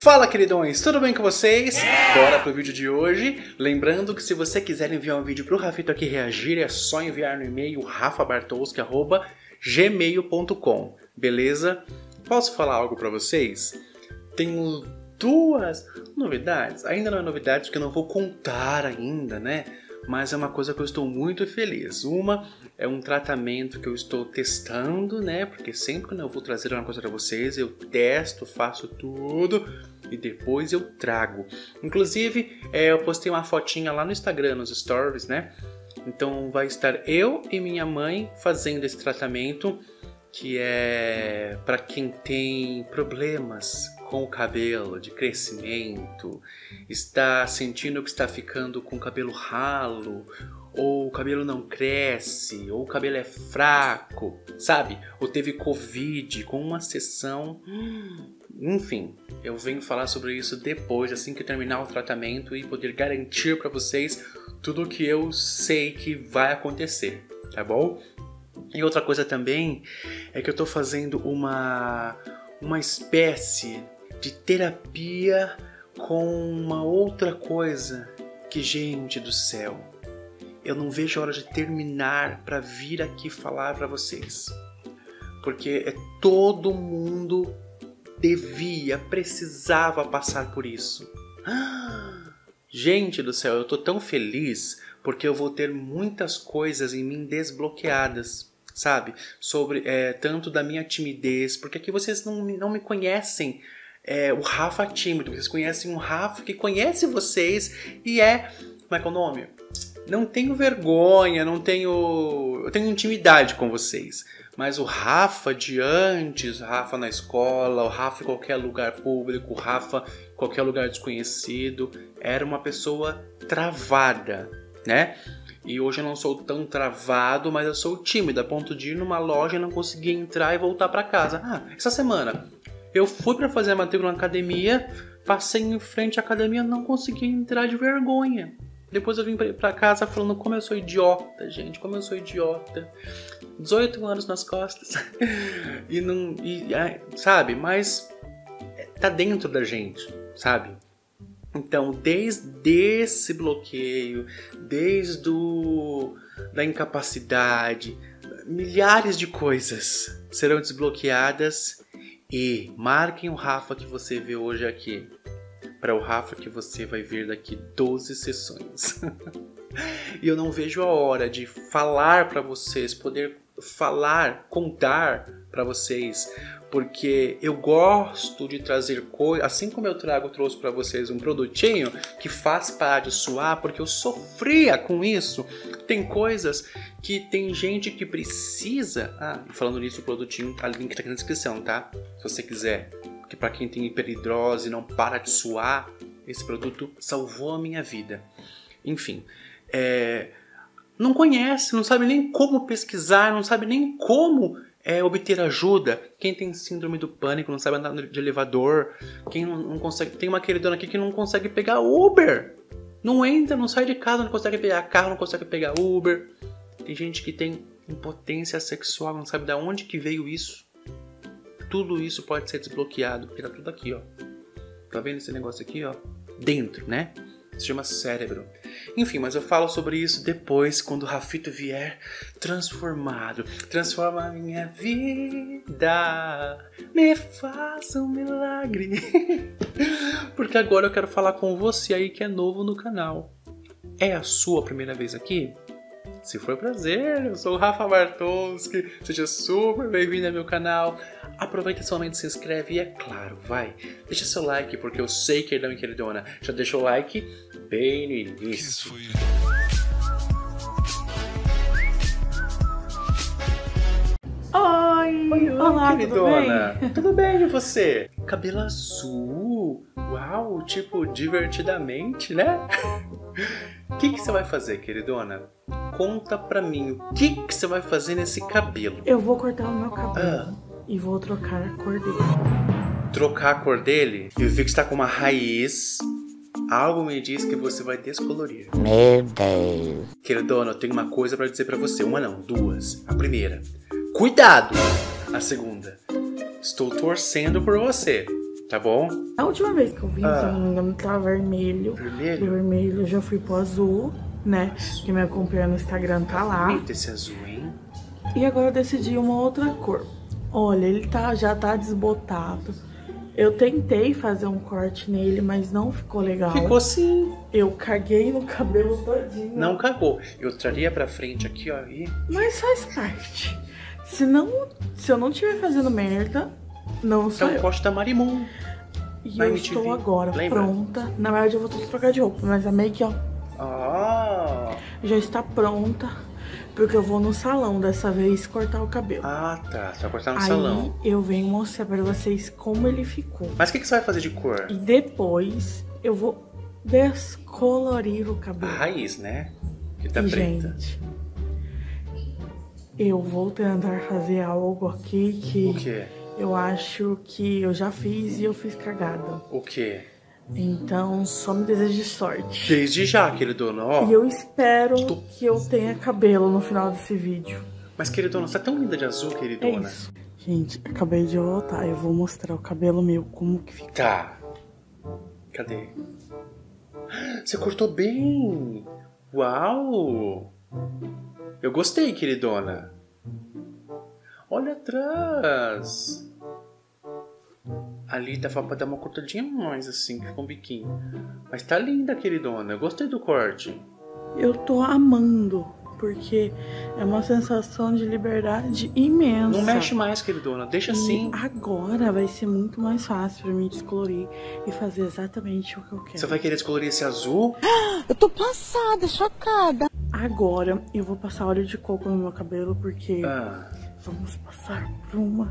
Fala queridões, tudo bem com vocês? Bora pro vídeo de hoje. Lembrando que se você quiser enviar um vídeo pro Rafito aqui reagir, é só enviar no e-mail rafabartowski.gmail.com, beleza? Posso falar algo para vocês? Tenho duas novidades. Ainda não é novidade porque eu não vou contar ainda, né? Mas é uma coisa que eu estou muito feliz. Uma é um tratamento que eu estou testando, né? Porque sempre que eu vou trazer uma coisa para vocês, eu testo, faço tudo e depois eu trago. Inclusive, é, eu postei uma fotinha lá no Instagram, nos stories, né? Então vai estar eu e minha mãe fazendo esse tratamento que é para quem tem problemas com o cabelo, de crescimento, está sentindo que está ficando com o cabelo ralo, ou o cabelo não cresce, ou o cabelo é fraco, sabe? Ou teve Covid com uma sessão. Enfim, eu venho falar sobre isso depois, assim que terminar o tratamento e poder garantir para vocês tudo o que eu sei que vai acontecer, tá bom? E outra coisa também é que eu tô fazendo uma uma espécie de terapia com uma outra coisa que, gente do céu, eu não vejo a hora de terminar para vir aqui falar para vocês. Porque é todo mundo devia, precisava passar por isso. Gente do céu, eu tô tão feliz porque eu vou ter muitas coisas em mim desbloqueadas, sabe? Sobre é, tanto da minha timidez, porque aqui vocês não, não me conhecem é, o Rafa tímido, vocês conhecem um Rafa que conhece vocês e é. Como é que é o nome? Não tenho vergonha, não tenho. Eu tenho intimidade com vocês. Mas o Rafa de antes, o Rafa na escola, o Rafa em qualquer lugar público, o Rafa em qualquer lugar desconhecido, era uma pessoa travada, né? E hoje eu não sou tão travado, mas eu sou tímido, a ponto de ir numa loja e não conseguir entrar e voltar para casa. Ah, essa semana eu fui para fazer a matrícula na academia, passei em frente à academia, não consegui entrar de vergonha. Depois eu vim para casa falando como eu sou idiota, gente, como eu sou idiota. 18 anos nas costas. e não. E, sabe? Mas tá dentro da gente, sabe? Então, desde esse bloqueio, desde o, da incapacidade, milhares de coisas serão desbloqueadas e marquem o Rafa que você vê hoje aqui para o Rafa que você vai ver daqui 12 sessões. e eu não vejo a hora de falar para vocês, poder falar, contar para vocês, porque eu gosto de trazer coisas, assim como eu trago trouxe para vocês um produtinho que faz parar de suar, porque eu sofria com isso. Tem coisas que tem gente que precisa. Ah, falando nisso, o produtinho, tá link tá aqui na descrição, tá? Se você quiser. Porque para quem tem hiperidrose não para de suar, esse produto salvou a minha vida. Enfim, é, não conhece, não sabe nem como pesquisar, não sabe nem como é, obter ajuda. Quem tem síndrome do pânico, não sabe andar de elevador, quem não, não consegue. Tem uma queridona aqui que não consegue pegar Uber. Não entra, não sai de casa, não consegue pegar carro, não consegue pegar Uber. Tem gente que tem impotência sexual, não sabe de onde que veio isso. Tudo isso pode ser desbloqueado, porque tá tudo aqui, ó. Tá vendo esse negócio aqui, ó? Dentro, né? Se chama cérebro. Enfim, mas eu falo sobre isso depois, quando o Rafito vier transformado. Transforma a minha vida. Me faça um milagre. Porque agora eu quero falar com você aí que é novo no canal. É a sua primeira vez aqui? Se for prazer, eu sou o Rafa Bartowski, seja super bem-vindo ao meu canal. Aproveita seu momento, se inscreve e é claro, vai, deixa seu like, porque eu sei, queridão e queridona, já deixou o like bem no início. Oi! Oi, Olá, queridona! tudo bem? Tudo bem e você? Cabelo azul! Uau, tipo, divertidamente, né? O que, que você vai fazer, queridona? Conta pra mim, o que, que você vai fazer nesse cabelo? Eu vou cortar o meu cabelo Ah. e vou trocar a cor dele. Trocar a cor dele? Eu vi que está com uma raiz. Algo me diz que você vai descolorir. Meu Deus. Queridona, eu tenho uma coisa pra dizer pra você. Uma não, duas. A primeira, cuidado! A segunda, estou torcendo por você. Tá bom? A última vez que eu vim, Ah. se eu não me engano, tava vermelho. Do Vermelho? vermelho eu já fui pro azul, né? Que me acompanha no Instagram tá lá. Eita, esse azul, hein? E agora eu decidi uma outra cor. Olha, ele tá, já tá desbotado. Eu tentei fazer um corte nele, mas não ficou legal. Ficou sim. Eu caguei no cabelo todinho. Não cagou. Eu traria pra frente aqui, ó. E... Mas faz parte. Se, não, se eu não estiver fazendo merda, não sou É o eu. corte da Marimun. E na eu MTV. estou agora Lembra? pronta. Na verdade, eu vou trocar de roupa, mas a make, ó, Ah, já está pronta. Porque eu vou no salão dessa vez cortar o cabelo. ah tá. Você vai cortar no Aí salão. eu venho mostrar pra vocês como ele ficou. Mas o que, que você vai fazer de cor? E depois eu vou descolorir o A cabelo. raiz, né? Que tá e, preta. gente, eu vou tentar fazer algo aqui que O quê? eu acho que eu já fiz e eu fiz cagada. O quê? Então, só me deseje sorte. Desde já, queridona, ó. E eu espero que eu tenha cabelo no final desse vídeo. Mas, queridona, você tá tão linda de azul, É queridona. isso. Gente, acabei de voltar. Eu vou mostrar o cabelo meu, como que fica. Tá. Cadê? Você cortou bem. Uau. Eu gostei, queridona. Olha atrás. Ali dava pra dar uma cortadinha mais assim, ficou um biquinho. Mas tá linda, queridona. Eu gostei do corte. Eu tô amando, porque é uma sensação de liberdade imensa. Não mexe mais, queridona. Deixa E assim. agora vai ser muito mais fácil pra mim descolorir e fazer exatamente o que eu quero. Você vai querer descolorir esse azul? Eu tô passada, chocada. Agora eu vou passar óleo de coco no meu cabelo, porque Ah, vamos passar por uma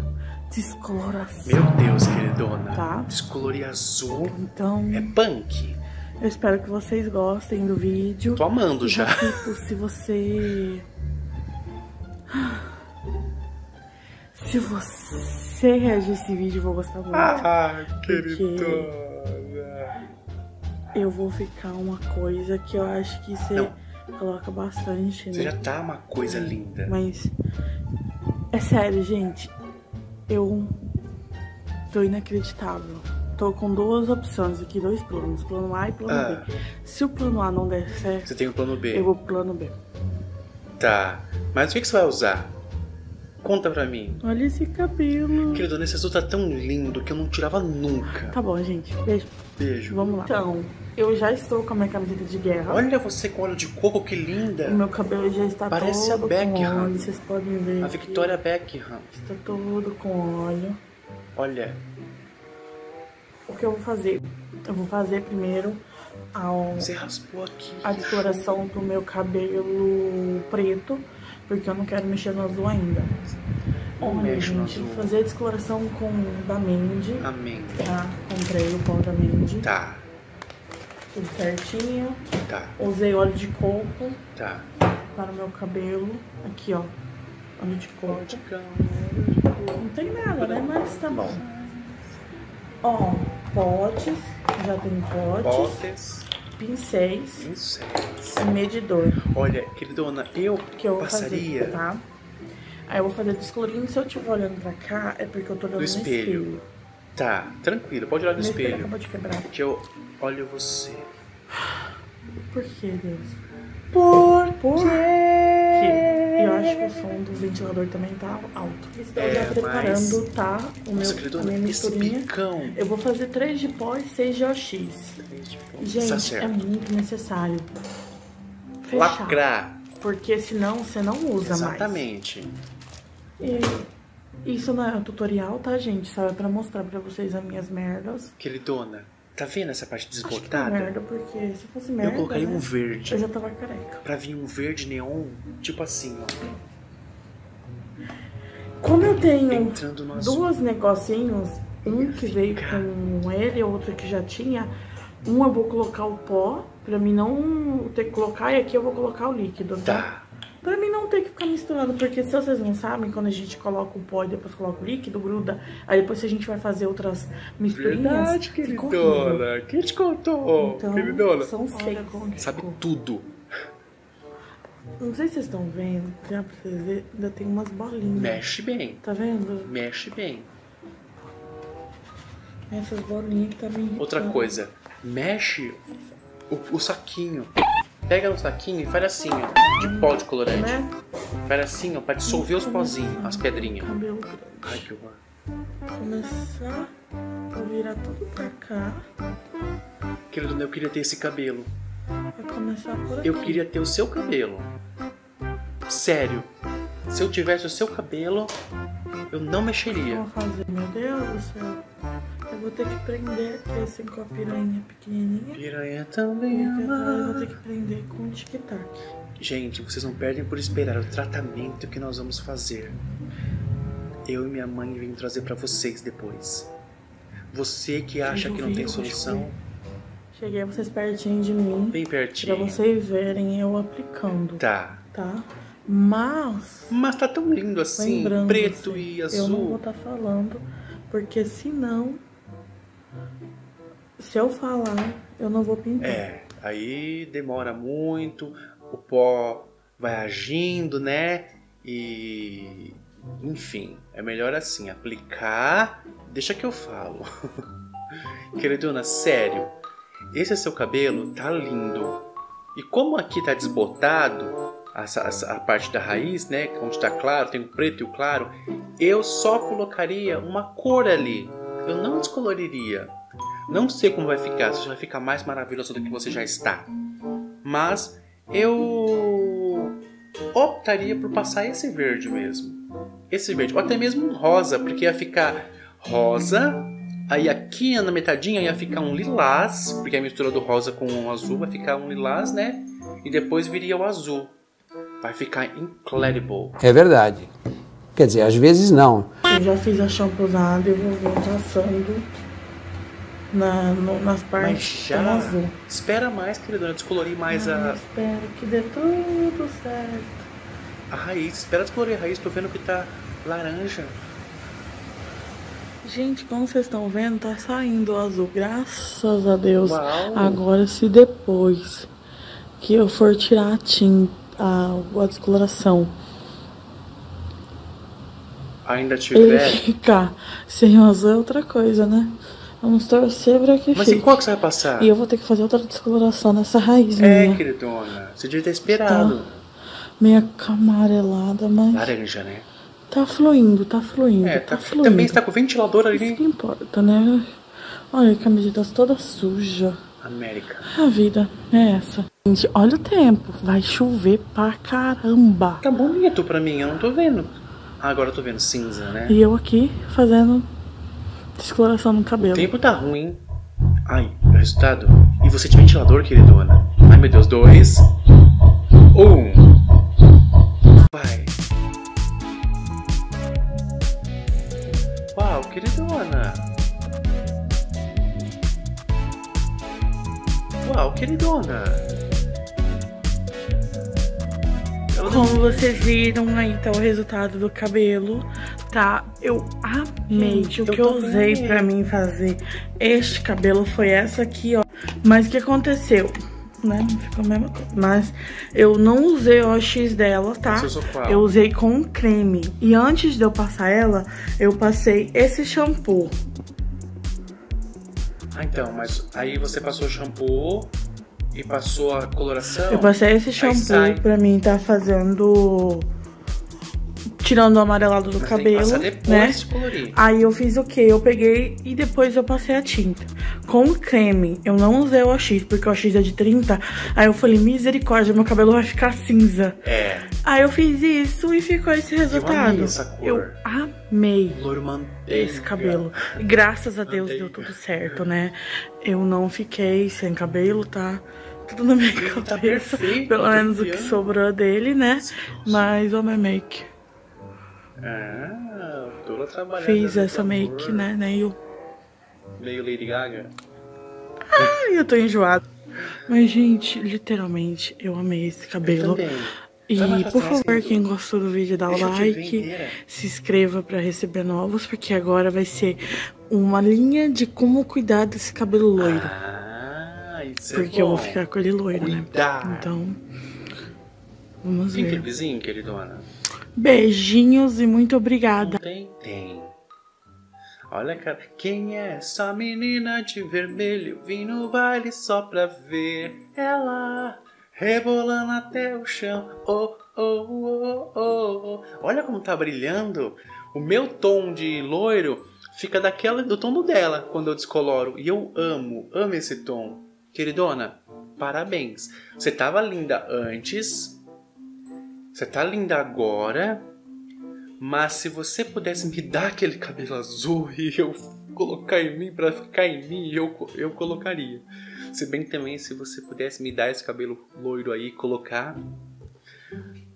descoloração. meu Deus, queridona. Tá. Descolorir azul Então, é punk. eu espero que vocês gostem do vídeo. Tô amando já. Repito, se você. Se você reagir esse vídeo, eu vou gostar muito. Ah, queridona. Eu vou ficar uma coisa que eu acho que você Não. coloca bastante, Você né? já tá uma coisa linda. Mas. É sério, gente. Eu tô inacreditável. Tô com duas opções aqui, dois planos. Plano A e plano Ah. B. Se o plano A não der certo, Você tem o plano B. eu vou pro plano B. Tá. Mas o que que você vai usar? Conta pra mim. Olha esse cabelo. Queridona, esse azul tá tão lindo que eu não tirava nunca. Tá bom, gente. Beijo. Beijo. Vamos lá. Então, eu já estou com a minha camiseta de guerra. Olha você com óleo de coco, que O linda. meu cabelo já está Parece todo a Beckham. com óleo. Vocês podem ver. A. Victoria Beckham. Está todo com óleo. Olha. O que eu vou fazer? Eu vou fazer primeiro a, Você raspou aqui. a descoloração do meu cabelo preto, porque eu não quero mexer no azul ainda. Olha, mexe no gente, azul. vou fazer a descoloração com da Mandy, Amém. tá? Comprei o pó da Mandy, Tá, tudo certinho. tá, Usei óleo de coco tá. para o meu cabelo. Aqui, ó. Óleo de coco. Não tem nada, né? Mas tá bom. Ó, potes. Já tem potes. Botes, Pincéis. pincéis. E medidor. Olha, queridona, eu Que eu passaria fazer, tá? Aí eu vou fazer descolorindo. Se eu estiver olhando pra cá, é porque eu tô olhando no espelho. Tá, tranquilo, pode olhar no Meu espelho espelho. acabou de quebrar. Que eu olho você. Por que, Deus? Por Por quê? Eu acho que o som do ventilador também tá alto. Estou É, já preparando, mas- tá? O meu, Nossa, a minha misturinha. picão. Eu vou fazer 3 de pó e 6 de OX. Tá Gente, é certo. muito necessário. Fechar. Lacrar. Porque senão você não usa Exatamente. mais. E isso não é um tutorial, tá, gente? Só é pra mostrar pra vocês as minhas merdas. Queridona, tá vendo essa parte Acho desbotada? merda, porque se fosse merda. eu colocaria né, um verde. Eu já tava careca. Pra vir um verde neon, tipo assim, ó. Como eu tenho duas negocinhos, um que veio com ele, outro que já tinha, um eu vou colocar o pó, pra mim não ter que colocar, e aqui eu vou colocar o líquido, tá? Tá. Pra mim não ter que ficar misturando, porque se vocês não sabem, quando a gente coloca o pó e depois coloca o líquido, gruda. Aí depois se a gente vai fazer outras misturinhas, Verdade, queridona. Quem te contou, Então, queridona? são seis. Sabe tudo. Não sei se vocês estão vendo, já pra vocês verem, ainda tem umas bolinhas. Mexe bem. Tá vendo? Mexe bem. Essas bolinhas que tá me irritando. Outra coisa, mexe o, o saquinho. Pega no saquinho e faz assim, ó, de pó de colorante. Né? Faz assim, ó, pra dissolver os pozinhos, as pedrinhas. Cabelo grande. Ai, que horror. Começar a virar tudo pra cá. Querido, eu queria ter esse cabelo. Vai começar por aqui. Eu queria ter o seu cabelo. Sério. Se eu tivesse o seu cabelo, eu não O que eu mexeria. vou fazer? Meu Deus do céu. Vou ter que prender aqui assim com a piranha pequenininha. Piranha também atrás eu vou ama. ter que prender com um tic-tac. Gente, vocês não perdem por esperar o tratamento que nós vamos fazer. Eu e minha mãe vêm trazer pra vocês depois. Você que acha que não tem solução, Cheguei vocês pertinho de mim. Pra pertinho. vocês verem eu aplicando, Tá. tá? Mas, Mas tá tão lindo assim, preto assim, e eu não vou azul. estar falando, porque senão, se eu falar, eu não vou pintar. É, aí demora muito, o pó vai agindo, né? E enfim, é melhor assim, aplicar. Deixa que eu falo. Queridona, sério, esse seu cabelo tá lindo. E como aqui tá desbotado, essa, essa- a parte da raiz, né? Onde tá claro, tem o preto e o claro, eu só colocaria uma cor ali. Eu não descoloriria. Não sei como vai ficar, se vai ficar mais maravilhoso do que você já está. Mas eu optaria por passar esse verde mesmo. Esse verde, ou até mesmo um rosa, porque ia ficar rosa, aí aqui na metadinha ia ficar um lilás, porque a mistura do rosa com o azul vai ficar um lilás, né? E depois viria o azul. Vai ficar incredible. É verdade. Quer dizer, às vezes não. Eu já fiz a shampuzada e vou vir passando na, no- nas Mas partes já. com azul. Espera mais, queridona, descolorir mais Ai, a, Espero que dê tudo certo. a raiz. Espera descolorir a raiz, tô vendo que tá laranja. Gente, como vocês estão vendo, tá saindo o azul, graças a Deus. Uau. Agora, se depois que eu for tirar a tinta, a, a descoloração, Ainda ele tiver. ficar sem o azul é outra coisa, né? Vamos torcer pra que Mas em fique. qual que você vai passar? E eu vou ter que fazer outra descoloração nessa raiz É, minha. queridona. Você devia ter esperado. Meia amarelada, mas Laranja, né? tá fluindo, tá fluindo, É, tá, tá, fluindo. também está com o ventilador Isso ali. que importa, né? Olha, a camiseta toda suja. América. A vida é essa. Gente, olha o tempo. Vai chover pra caramba. Tá bonito pra mim, eu não tô vendo. Ah, agora eu tô vendo cinza, né? E eu aqui fazendo descoloração no O cabelo. tempo tá ruim. Ai, o resultado. E você de ventilador, queridona? Ai, meu Deus. Dois. Um. Vai. Uau, queridona. Uau, queridona. Como vocês viram tá o resultado do cabelo, tá? Eu amei. Gente, o que eu usei pra mim fazer este cabelo foi essa aqui, ó. Mas o que aconteceu? Né? Não ficou a mesma coisa. Mas eu não usei o OX dela, tá? Eu usei com creme. E antes de eu passar ela, eu passei esse shampoo. Ah, então, mas aí você passou shampoo e passou a coloração. Eu passei esse shampoo pra mim tá fazendo. Tirando o amarelado do Mas tem que cabelo, né? Aí eu fiz o que? Eu peguei e depois eu passei a tinta. Com o creme, eu não usei o OX, porque o OX é de 30. Aí eu falei, misericórdia, meu cabelo vai ficar cinza. É, Aí eu fiz isso e ficou esse resultado. amei essa cor. Eu amei louro manteiga. esse cabelo. E graças a Deus deu tudo certo, né? Eu não fiquei sem cabelo, tá? Tudo na minha tá cabeça. perfeito, Pelo tá menos o que sobrou dele, né? Mas o meu make. Ah, toda trabalhando. No essa make, né? Meio. Meio Lady Gaga. Ai, eu tô enjoada. Mas, gente, literalmente, eu amei esse cabelo. E, por favor, quem gostou do vídeo, dá o Deixa like. Se inscreva pra receber novos, porque agora vai ser uma linha de como cuidar desse cabelo loiro. Ah, isso é porque eu vou ficar com ele loiro, Cuidar. né? Então, vamos ver. clipezinho, queridona? Beijinhos e muito obrigada. Tem? Tem. Olha, cara, quem é essa menina de vermelho? Vim no baile só pra ver ela rebolando até o chão. Oh, oh, oh, oh, oh. Olha como tá brilhando. O meu tom de loiro fica daquela do tom dela quando eu descoloro. E eu amo, amo esse tom. Queridona, parabéns. Você tava linda antes. Você tá linda agora. Mas se você pudesse me dar aquele cabelo azul e eu colocar em mim para ficar em mim, eu, eu colocaria. Se bem também se você pudesse me dar esse cabelo loiro aí, colocar.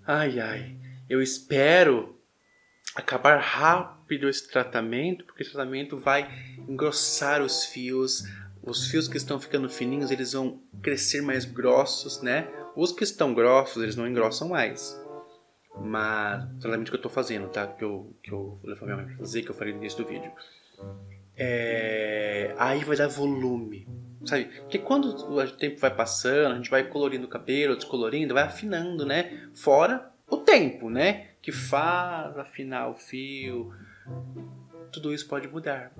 Ai ai, eu espero acabar rápido esse tratamento, porque o tratamento vai engrossar os fios. Os fios que estão ficando fininhos, eles vão crescer mais grossos, né? Os que estão grossos, eles não engrossam mais. Mas, tratamento que eu tô fazendo, tá? Que eu, que eu levei minha mãe pra fazer, que eu falei no início do vídeo. É... Aí vai dar volume, sabe? Porque quando o tempo vai passando, a gente vai colorindo o cabelo, descolorindo, vai afinando, né? Fora o tempo, né? Que faz afinar o fio. Tudo isso pode mudar.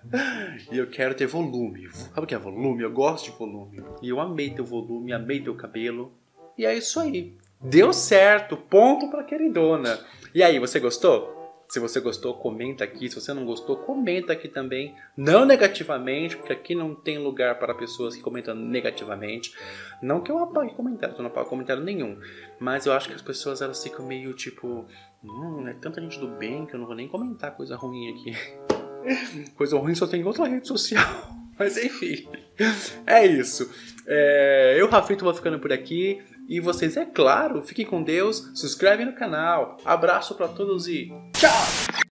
e eu quero ter volume. Sabe o que é volume? Eu gosto de volume. E eu amei teu volume, amei teu cabelo. E é isso aí. Deu certo, ponto para queridona. E aí, você gostou? Se você gostou, comenta aqui. Se você não gostou, comenta aqui também. Não negativamente, porque aqui não tem lugar para pessoas que comentam negativamente. Não que eu apague comentário, eu não apago comentário nenhum. Mas eu acho que as pessoas elas ficam meio tipo. Hum, é tanta gente do bem que eu não vou nem comentar coisa ruim aqui. coisa ruim só tem em outra rede social. Mas enfim, é isso. É, eu, Rafito, vou ficando por aqui. E vocês, é claro, fiquem com Deus, se inscrevem no canal. Abraço para todos e tchau!